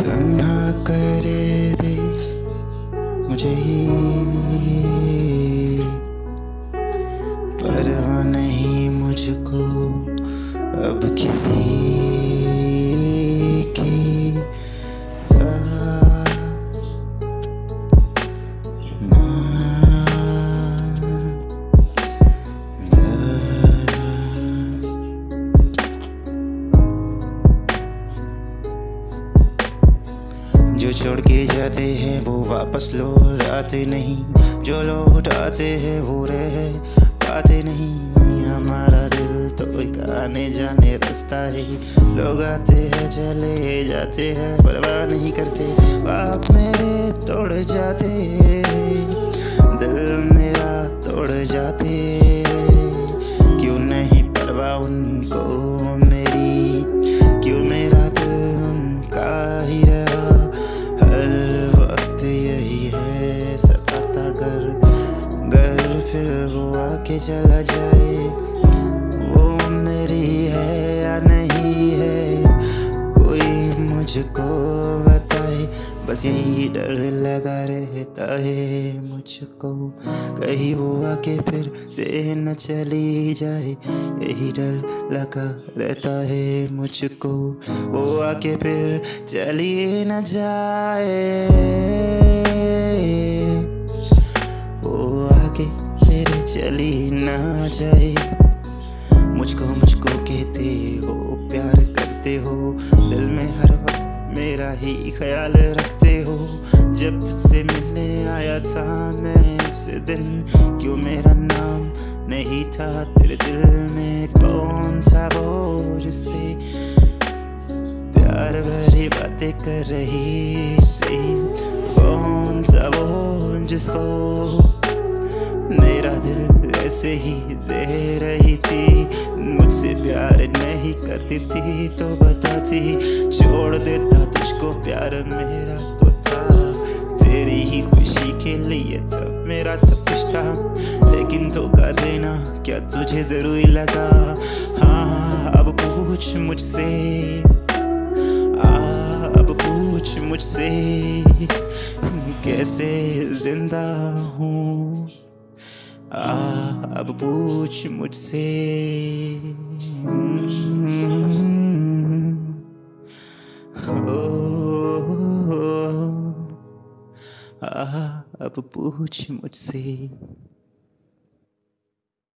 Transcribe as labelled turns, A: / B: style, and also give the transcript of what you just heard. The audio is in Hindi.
A: तन्हा करे दे मुझे अब किसी की जो छोड़ के जाते हैं, वो वापस लौट आते नहीं। जो लौट आते हैं, वो रह पाते नहीं। हमारा तो एक आने जाने रास्ता है। लोग आते हैं, चले जाते हैं, परवाह नहीं करते। आप मेरे तोड़ जाते दिल मेरा तोड़ जाते क्यों नहीं परवाह उनको मेरी? क्यों मेरा दिल उनका ही रहा? हर वक्त यही है सताता घर घर फिर वो आके चला जाए। डर लगा रहता है मुझको। कहीं वो आके फिर से न चली जाए। यही डर लगा रहता है मुझको। वो आके फिर चली न जाए। वो आके फिर चली ना जाए। मुझको मुझको कहते हो, प्यार करते हो। दिल में हर वक्त मेरा ही ख्याल रखते हो जब तुझसे मिलने आया था मैं उस दिन, क्यों मेरा नाम नहीं था तेरे दिल में? कौन था वो जिससे प्यार भरी बातें कर रही थी? कौन सा वो जिसको मेरा दिल ऐसे ही दे रही थी? मुझसे प्यार नहीं करती थी तो बताती, छोड़ देता तुझको प्यार मेरा। तो था लेकिन धोखा देना क्या तुझे ज़रूरी लगा? हाँ अब पूछ मुझसे। अब पूछ मुझसे कैसे ज़िंदा हूँ? आ, अब पूछ मुझसे। ओ, आ, अब पूछ मुझसे।